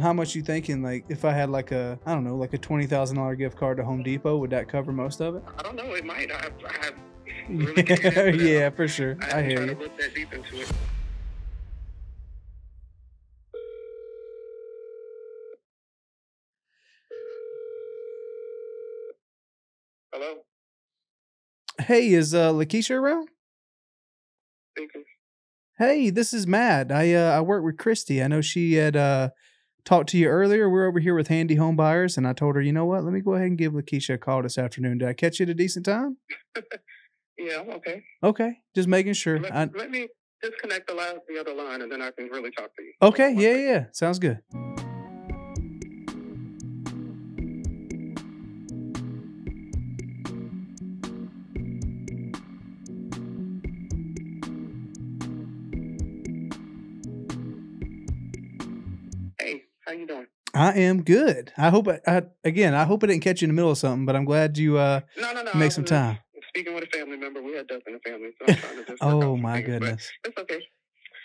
How much you thinking? Like, if I had like a, I don't know, like a twenty thousand dollar gift card to Home Depot, would that cover most of it? I don't know. It might. I, I have really can't yeah, for sure. I I hear you. to that deep into it. Hello, Hey, is uh Lakeisha around? Hey, this is Matt. I uh I work with Christy. I know she had uh talked to you earlier. We're over here with Handy Home Buyers, and I told her, you know what? Let me go ahead and give Lakeisha a call this afternoon. Did I catch you at a decent time? Yeah, okay. Okay, just making sure. Let, I, let me disconnect the last the other line, and then I can really talk to you. okay, Hold on one yeah, yeah, sounds good. How you doing? I am good. I hope I, I again. I hope I didn't catch you in the middle of something, but I'm glad you uh No, no, no. Make some time. Speaking with a family member, we had death in the family, so I'm trying to just. Oh my things, goodness. It's okay.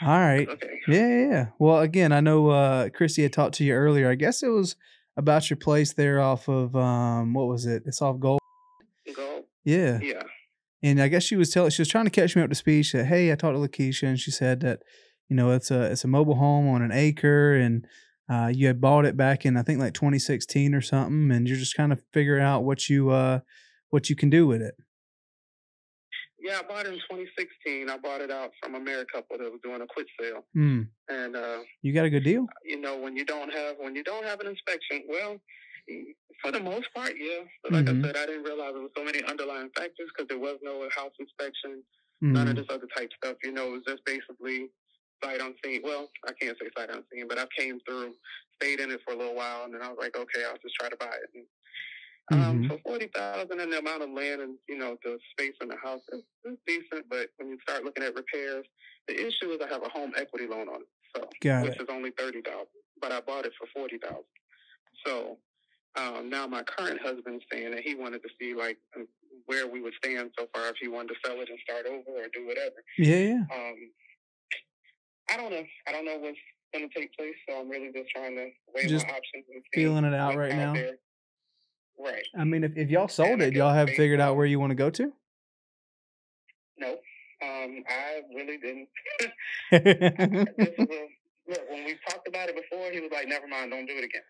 All right. It's okay. Yeah, yeah, yeah. Well, again, I know uh Christy had talked to you earlier. I guess it was about your place there off of um what was it? It's off Gold. Go. Yeah. Yeah. And I guess she was telling she was trying to catch me up to speed. She said, Hey, I talked to Lakeisha and she said that, you know, it's a it's a mobile home on an acre and uh you had bought it back in I think like twenty sixteen or something, and you're just kind of figuring out what you uh what you can do with it. Yeah, I bought it in 2016. I bought it out from a married couple that was doing a quick sale, Hmm. and uh, You got a good deal? you know when you don't have when you don't have an inspection, well, mm, for the most part, yeah. But like Mhm. I said, I didn't realize there was so many underlying factors because there was no house inspection, none of Mm. this other type stuff. You know, it was just basically sight unseen. Well, I can't say sight unseen, but I came through, stayed in it for a little while, and then I was like, okay, I'll just try to buy it. And, um, Mhm. for forty thousand and the amount of land and you know the space in the house is, is decent, but when you start looking at repairs, the issue is I have a home equity loan on it, so Got which it. is only thirty thousand, but I bought it for forty thousand. So um, now my current husband's saying that he wanted to see like where we would stand so far if he wanted to sell it and start over or do whatever. Yeah, yeah. Um, I don't know. I don't know what's going to take place, so I'm really just trying to weigh Just my options and feeling it out right now. there. Right. I mean, if, if y'all sold I it, y'all have figured out where you want to go to? No, um, I really didn't. this is a, look, when we talked about it before, he was like, "Never mind, don't do it again."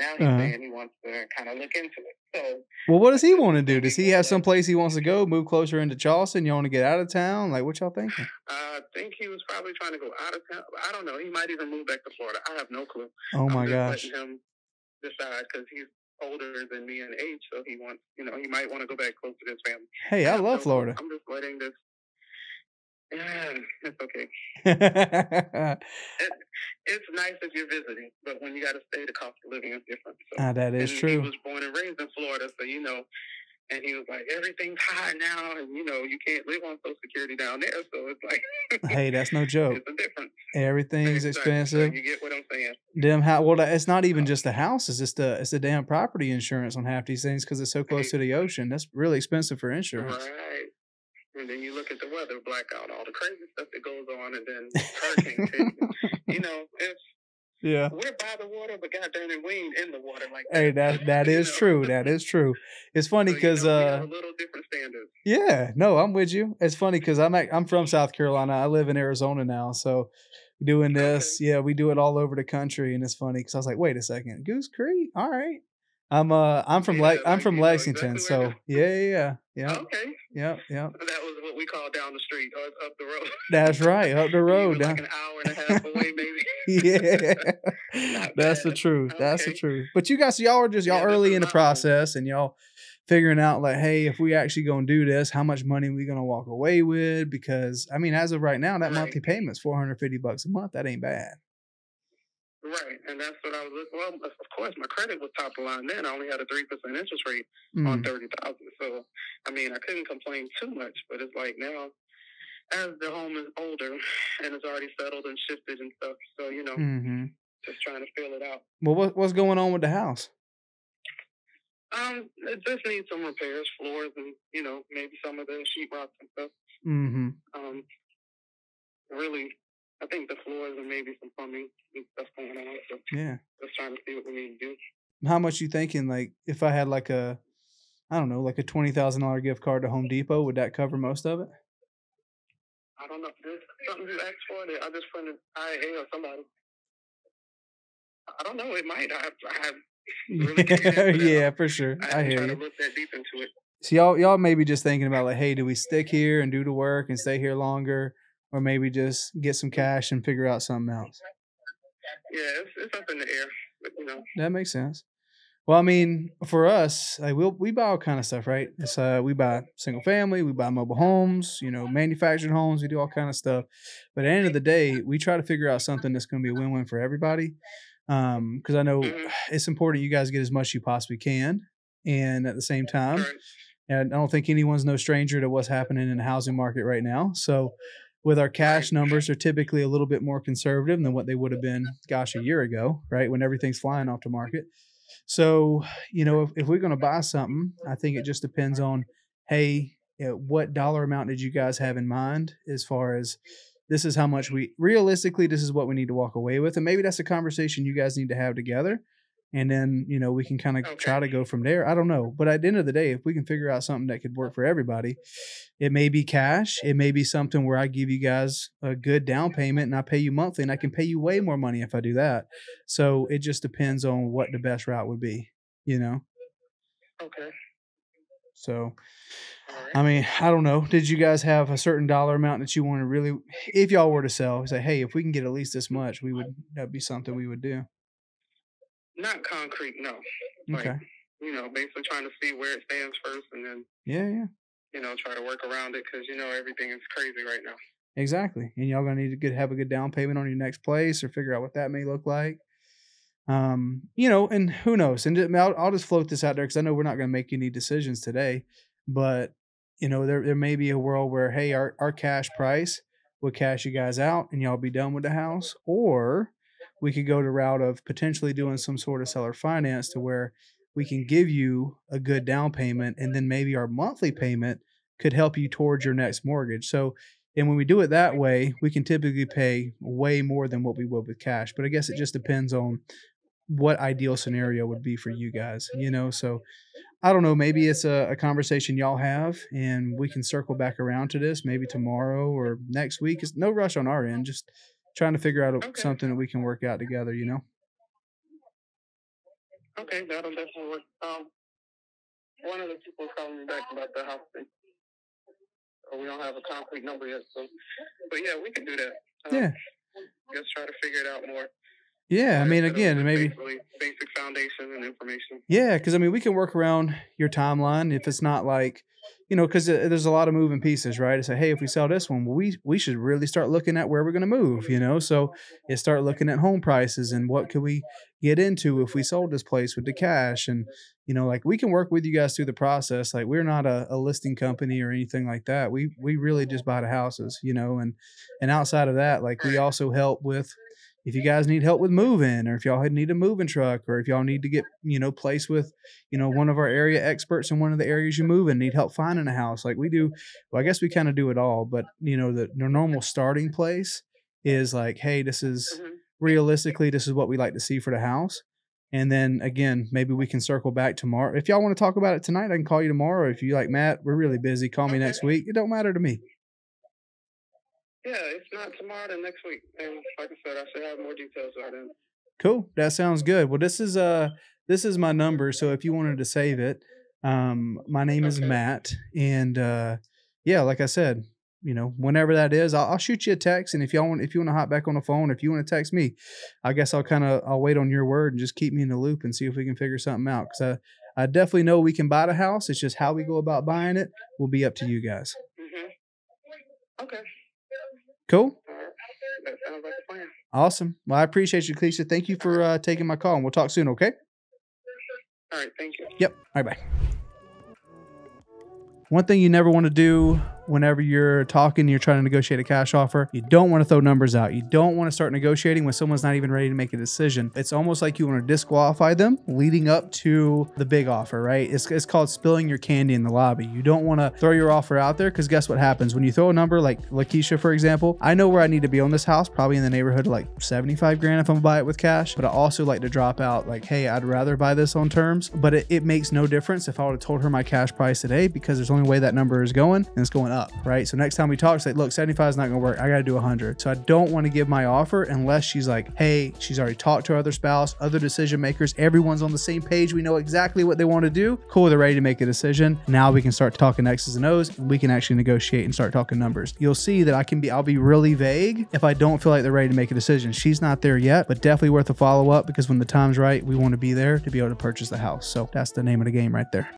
Now he's Uh-huh. saying he wants to kind of look into it. So well, what does he want to do? Does he have some place he wants to go? Move closer into Charleston? You want to get out of town? Like, what y'all thinking? I think he was probably trying to go out of town. I don't know. He might even move back to Florida. I have no clue. Oh my I'm just gosh. letting him decide because he's older than me in age, so he wants, you know, he might want to go back close to his family. Hey, I no love. Florida. I'm just letting this. Yeah, it's okay. It's nice if you're visiting, but when you got to stay, the cost of living is different. So. Ah, that is and He was born and raised in Florida, so you know. And he was like, everything's high now, and you know, you can't live on Social Security down there. So it's like, Hey, that's no joke. it's a difference. Everything's. So expensive. you get what I'm saying? Damn, how? Well, it's not even just the house. It's just the it's the damn property insurance on half these things because it's so close to the ocean. That's really expensive for insurance. Right. And then you look at the weather, blackout, all the crazy stuff that goes on, and then hurricanes. hit. you know, it's Yeah. we're by the water, but goddamn it, we ain't in the water like that. Hey, that that is know? true. That is true. It's funny So, you because know, we uh, a little different standards. Yeah, no, I'm with you. It's funny because I'm at, I'm from South Carolina. I live in Arizona now, so doing this, yeah, we do it all over the country, and it's funny because I was like, wait a second, Goose Creek, all right. I'm uh I'm from Yeah, Le- I'm like, from Lexington, exactly so yeah, yeah, yeah, yeah, Okay, yeah, yeah. that we call down the street or up the road. That's right, up the road. Like an hour and a half away, maybe. yeah, that's the truth. That's the truth. But you guys, y'all are just y'all Yeah, early in the process, and y'all figuring out like, hey, if we actually gonna do this, how much money we gonna walk away with? Because I mean, as of right now, that Right. monthly payment's four hundred fifty bucks a month. That ain't bad. Right, and that's what I was. Well, of course, my credit was top of line then. I only had a three percent interest rate on Mm. thirty thousand. So, I mean, I couldn't complain too much. But it's like now, as the home is older and it's already settled and shifted and stuff. So you know, hmm just trying to feel it out. Well, what what's going on with the house? Um, it just needs some repairs, floors, and you know, maybe some of the sheetrock and stuff. hmm Um, really, I think the floors and maybe some plumbing and stuff going on. So Yeah. just trying to see what we need to do. How much you thinking? Like, if I had like a, I don't know, like a twenty thousand dollar gift card to Home Depot, would that cover most of it? I don't know. There's something you asked for that I just put in IA or somebody. I don't know. It might. I, I have really yeah, yeah, for sure. I I hear you. to look that deep into it. So y'all y'all maybe just thinking about like, hey, do we stick here and do the work and stay here longer, or maybe just get some cash and figure out something else? Yeah, it's, it's up in the air. But, you know, That makes sense. Well, I mean, for us, like we'll we buy all kind of stuff, right? It's uh we buy single family, we buy mobile homes, you know, manufactured homes, we do all kind of stuff. But at the end of the day, we try to figure out something that's going to be a win-win for everybody. Um, because I know Mhm. it's important you guys get as much as you possibly can, and at the same time, and I don't think anyone's no stranger to what's happening in the housing market right now. So, with our cash numbers are typically a little bit more conservative than what they would have been, gosh, a year ago, right? When everything's flying off the market. So, you know, if, if we're going to buy something, I think it just depends on, hey, you know, what dollar amount did you guys have in mind as far as this is how much we realistically, this is what we need to walk away with. And maybe that's a conversation you guys need to have together. And then, you know, we can kind of Okay. try to go from there. I don't know. But at the end of the day, if we can figure out something that could work for everybody, it may be cash. It may be something where I give you guys a good down payment and I pay you monthly and I can pay you way more money if I do that. So it just depends on what the best route would be, you know? Okay. So, right. I mean, I don't know. Did you guys have a certain dollar amount that you want to really, if y'all were to sell, say, hey, if we can get at least this much, we would, that'd be something we would do. Not concrete, no. Like, Okay. You know, basically trying to see where it stands first and then, Yeah, yeah. you know, try to work around it because, you know, everything is crazy right now. Exactly. And y'all gonna need to get have a good down payment on your next place or figure out what that may look like. Um, you know, and who knows? And I'll, I'll just float this out there because I know we're not gonna make any decisions today, but you know, there there may be a world where hey, our our cash price would cash you guys out and y'all be done with the house, or we could go the route of potentially doing some sort of seller finance to where we can give you a good down payment and then maybe our monthly payment could help you towards your next mortgage. So and when we do it that way, we can typically pay way more than what we would with cash. But I guess it just depends on what ideal scenario would be for you guys, you know? So I don't know. Maybe it's a, a conversation y'all have and we can circle back around to this maybe tomorrow or next week. It's no rush on our end, just trying to figure out Okay. something that we can work out together, you know? Okay, that'll definitely work. Um, one of the people calling me back about the house thing. We don't have a concrete number yet, so, but yeah, we can do that. Um, Yeah. Just try to figure it out more. Yeah. I mean, said, it was again, maybe. basically basic foundation and information. Yeah, because I mean, we can work around your timeline if it's not like, you know, because uh, there's a lot of moving pieces, right? It's like, hey, if we sell this one, well, we we should really start looking at where we're going to move, you know. So you start looking at home prices and what could we get into if we sold this place with the cash, and you know, like we can work with you guys through the process. Like we're not a, a listing company or anything like that. We we really just buy the houses, you know, and and outside of that, like we also help with if you guys need help with moving or if y'all need a moving truck or if y'all need to get you know placed with you know one of our area experts in one of the areas you move in need help finding a house like we do well i guess we kind of do it all but you know the, the normal starting place is like hey this is Mhm. realistically this is what we like to see for the house and then again maybe we can circle back tomorrow. If y'all want to talk about it tonight i can call you tomorrow. If you like matt we're really busy. Call me next week. It don't matter to me Yeah, if not tomorrow, then next week. And like I said, I should have more details by then. Cool. That sounds good. Well, this is uh this is my number, so if you wanted to save it, um my name is Matt and uh yeah, like I said, you know, whenever that is, I'll, I'll shoot you a text and if y'all want if you want to hop back on the phone, if you want to text me, I guess I'll kind of I'll wait on your word and just keep me in the loop and see if we can figure something out cuz I I definitely know we can buy the house. It's just how we go about buying it will be up to you guys. Mm-hmm. Okay. Cool? Right. That like plan. Awesome. Well, I appreciate you, Keisha. Thank you for uh, taking my call and we'll talk soon, okay? All right. Thank you. Yep. All right, bye. One thing you never want to do whenever you're talking, you're trying to negotiate a cash offer. You don't want to throw numbers out. You don't want to start negotiating when someone's not even ready to make a decision. It's almost like you want to disqualify them leading up to the big offer, right? It's, it's called spilling your candy in the lobby. You don't want to throw your offer out there because guess what happens when you throw a number like Lakeisha, for example? I know where I need to be on this house, probably in the neighborhood of like 75 grand if I'm gonna buy it with cash, but I also like to drop out like, hey, I'd rather buy this on terms, but it, it makes no difference if I would have told her my cash price today because there's only way that number is going and it's going up, right? So next time we talk, say, look, 75 is not gonna work. I gotta do 100. So I don't want to give my offer unless she's like, hey, she's already talked to her other spouse, other decision makers, everyone's on the same page. We know exactly what they want to do. Cool, they're ready to make a decision. Now we can start talking X's and O's. And we can actually negotiate and start talking numbers. You'll see that I can be, I'll be really vague if I don't feel like they're ready to make a decision. She's not there yet, but definitely worth a follow up because when the time's right, we want to be there to be able to purchase the house. So that's the name of the game right there.